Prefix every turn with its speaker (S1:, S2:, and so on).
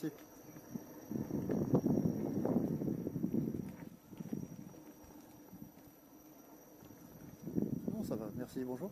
S1: remercie. Non, ça va, merci, bonjour.